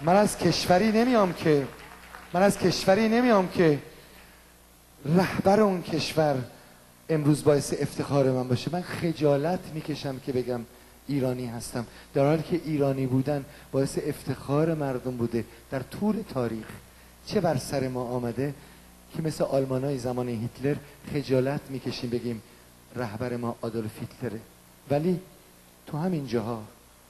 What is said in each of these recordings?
من از کشوری نمیام که من از کشوری نمیام که رهبر اون کشور امروز باعث افتخار من باشه. من خجالت می‌کشم که بگم ایرانی هستم. در حالی که ایرانی بودن باعث افتخار مردم بوده. در طول تاریخ چه بر سر ما آمده که مثل آلمانای زمان هیتلر خجالت می‌کشیم بگیم رهبر ما آدولف هیتلره. ولی تو همین جاها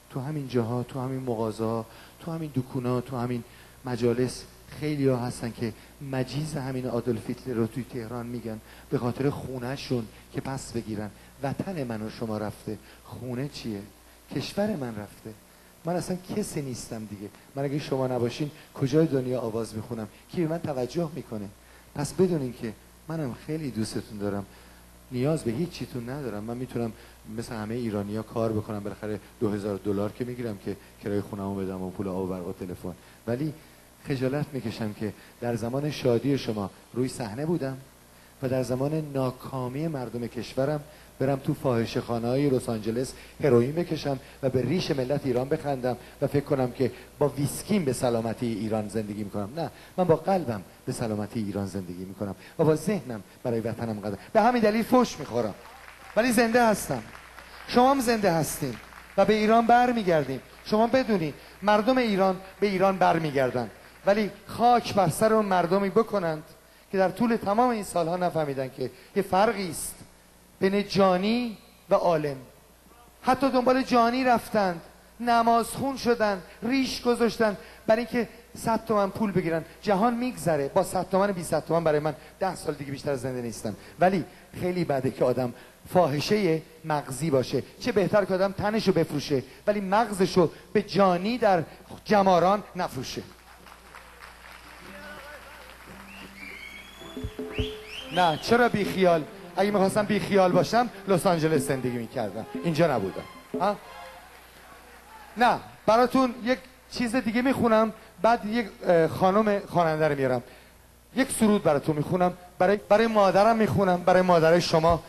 تو همین جاها تو همین مغازه تو همین دکونا تو همین مجالس خیلی ها هستن که مجیز همین آدولف هیتلر رو توی تهران میگن به خاطر خونهشون که پس بگیرن. وطن من و شما رفته. خونه چیه؟ کشور من رفته. من اصلا کسی نیستم دیگه. من اگه شما نباشین کجای دنیا آواز می‌خونم؟ کی به من توجه می‌کنه؟ پس بدونین که منم خیلی دوستتون دارم. نیاز به هیچ چیتون ندارم. من می‌تونم مثل همه ایرانیا کار بکنم. بالاخره 2000 دلار که می‌گیرم که کرایه خونمو بدم و پول آب و برق و تلفن. ولی خجالت می‌کشم که در زمان شادی شما روی صحنه بودم. و در زمان ناکامی مردم کشورم برم تو فاحشه خانه های لس آنجلس هروئین بکشم و به ریش ملت ایران بخندم و فکر کنم که با ویسکیم به سلامتی ایران زندگی می‌کنم. نه من با قلبم به سلامتی ایران زندگی می‌کنم و با ذهنم برای وطنم قدم. به همین دلیل فوش می‌خورم. ولی زنده هستم. شما هم زنده هستین و به ایران برمیگردیم. شما بدونین مردم ایران به ایران برمیگردن. ولی خاک بر سر اون مردمی بکنند که در طول تمام این سالها نفهمیدن که یه فرقی است بین جانی و عالم. حتی دنبال جانی رفتند نمازخون شدن ریش گذاشتن برای اینکه صد تومن پول بگیرن. جهان میگذره. با صد تومن بی صد تومن برای من ده سال دیگه بیشتر زنده نیستم. ولی خیلی بده که آدم فاحشه مغزی باشه. چه بهتر که آدم تنشو بفروشه ولی مغزشو به جانی در جماران نفروشه. نه چرا بی خیال اگه می‌خواستم بی خیال باشم لس آنجلس زندگی می‌کردم. اینجا نبودم. ها؟ نه براتون یک چیز دیگه می‌خونم. بعد یک خانم خواننده رو میارم. یک سرود براتون می‌خونم. برای برای مادرم می‌خونم. برای مادر شما.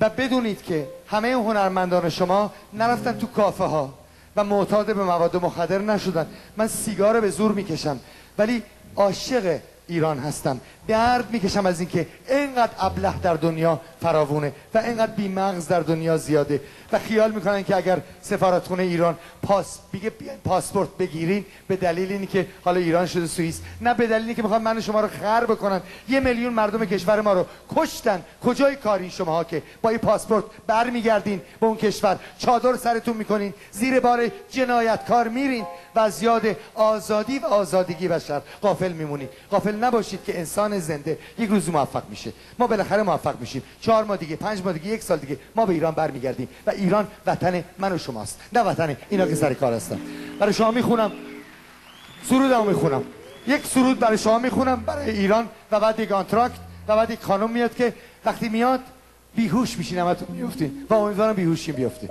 و بدونید که همه هنرمندان شما نرفتن تو کافه ها و معتاد به مواد مخدر نشدن. من سیگار به زور می‌کشم. ولی عاشق ایران هستم. درد می‌کشم از اینکه اینقدر ابله در دنیا فراوونه و اینقدر بیمغز در دنیا زیاده و خیال می‌کنن که اگر سفارتخونه ایران پاس بگه پاسپورت بگیرین به دلیل اینی که حالا ایران شده سوئیس نه به دلیلی که می‌خوان من شما رو خر بکنن. یه میلیون مردم کشور ما رو کشتن. کجای کاری شما ها که با این پاسپورت برمیگردین به اون کشور؟ چادر سرتون می‌کنین زیر بار جنایتکار میرین و از یاد آزادی و آزادگی بشر قافل میمونین قافل نباشید که انسان زنده یک روز موفق میشه. ما بالاخره موفق میشیم. چهار ماه دیگه پنج ماه دیگه یک سال دیگه ما به ایران برمیگردیم و ایران وطن من و شماست. نه وطن اینا که سر کار هستن. برای شما می‌خونم. سرودمو می‌خونم. یک سرود برای شما می‌خونم برای ایران و بعد یک آنتراکت و بعد یک خانم میاد که وقتی میاد بیهوش میشین همتون میفتین. و امیدوارم بیهوشیم بیفتین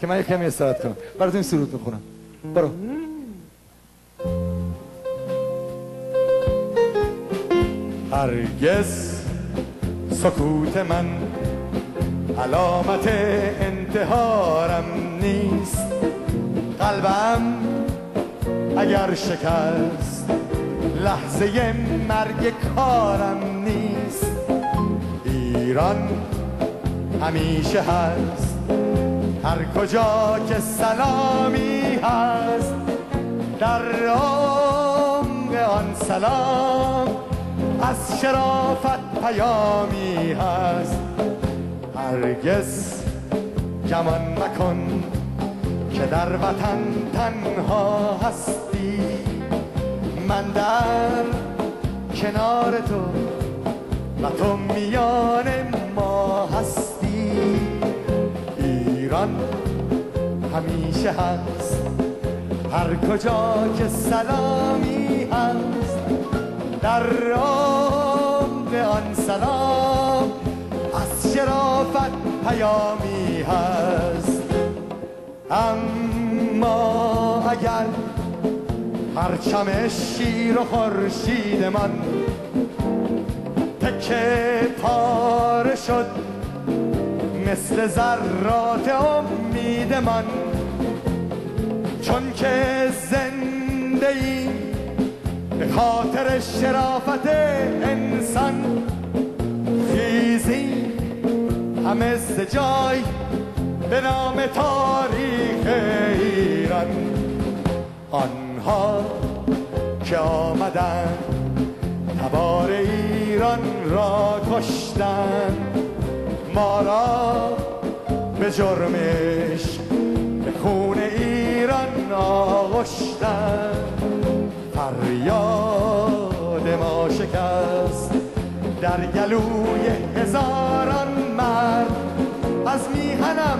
که من یک کمی استراحت کنم. براتون سرود می‌خونم. برو. هرگز سکوت من علامت انتحارم نیست. قلبم اگر شکست لحظه مرگ کارم نیست. ایران همیشه هست هر کجا که سلامی هست. در عمق آن سلام از شرافت پیامی هست. هرگز گمان مکن که در وطن تنها هستی. من در کنار تو و تو میان ما هستی. ایران همیشه هست. هر کجا که سلامی هست در به آن سلام از شرافت پیامی هست. اما اگر پرچم شیر و خورشید من تکه پاره شد مثل ذرات امید من چون که زنده ای خاطر شرافت انسان. خیزی همه جای به نام تاریخ ایران. آنها که آمدن تبار ایران را کشتن. ما را به جرمش به خون ایران آغشتن. فریاد در گلوی هزاران مرد. از میهنم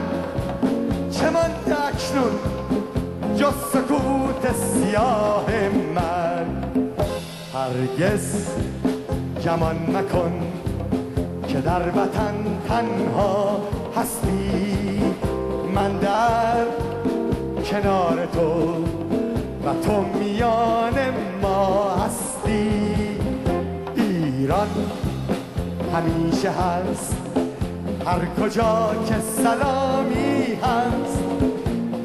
چه مانده اکنون؟ جز سکوت سیاه من. هرگز گمان مکن که در وطن تنها هستی. من در کنار تو و تو میان ما هستی. ایران همیشه هست. هر کجا که سلامی هست.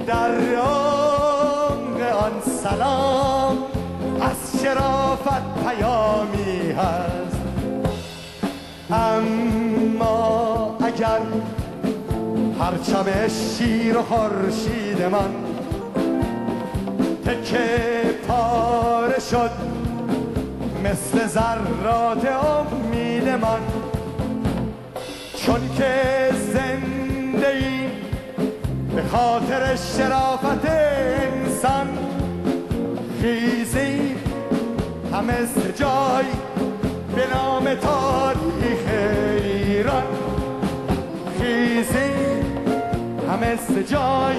در عمق آن سلام از شرافت پیامی هست. اما اگر پرچم شیر و خورشید من تکه پاره شد مثل ذرات امید من. چون که زنده ای به خاطر شرافت انسان خیزی همه جای به نام تاریخ ایران. خیزی همه جای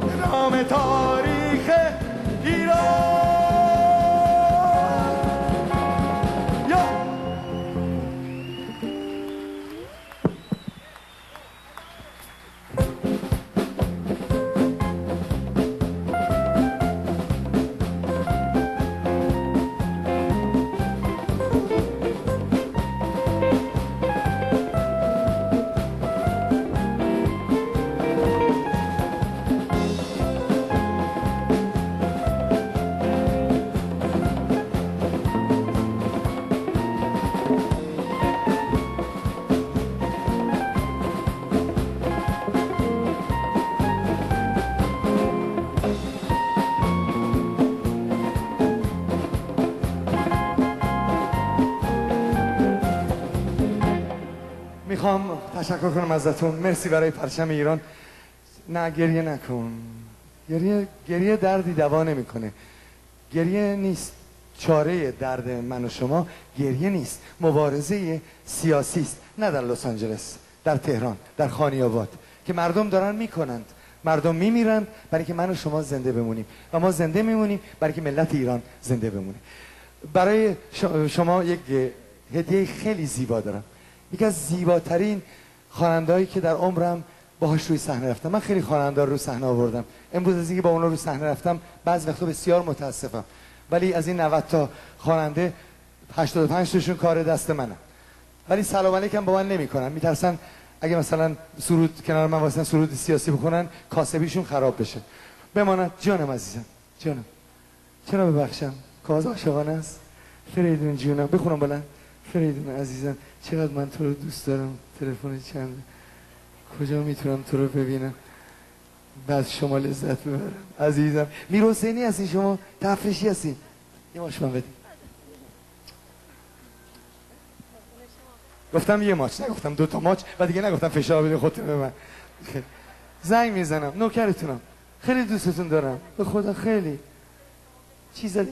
به نام تاریخ می‌خوام تشکر کنم ازتون. مرسی برای پرچم ایران. نه گریه نکن. گریه, گریه دردی دوا نمی‌کنه. گریه نیست. چاره درد من و شما گریه نیست. مبارزه سیاسی است. نه در لس آنجلس در تهران در خانیاباد که مردم دارن می‌کنند. مردم میمیرن برای که من و شما زنده بمونیم. و ما زنده میمونیم برای که ملت ایران زنده بمونه. برای شما یک هدیه خیلی زیبا دارم. یکی از زیباترین خوانندهایی که در عمرم باهاش روی صحنه رفتم. من خیلی خواننده رو صحنه آوردم. امروز از اینکه با اونا رو صحنه رفتم بعض وقتا بسیار متاسفم. ولی از این 90 تا خواننده 85 تاشون کار دست منه. ولی سلام علیکم با من نمی‌کنن. میترسن اگه مثلا سرود کنار من واسه سرود سیاسی بکنن کاسبیشون خراب بشه. بماند جانم عزیزم. جانم. چرا ببخشم؟ کاز عاشقانه است. فریدون جونم. بخونم بلند. فریدون عزیزم چقدر من تو رو دوست دارم. تلفن چنده کجا می‌تونم تو رو ببینم؟ بعد شما لذت ببرم. عزیزم میر حسینی هستی شما تفریشی هستی. یه ماش من بده گفتم یه ماچ نگفتم دو تا ماچ. و دیگه نگفتم فشار بده خودتون به من. زنگ می‌زنم نوکرتونم. خیلی دوستتون دارم. به خدا خیلی. چی زدی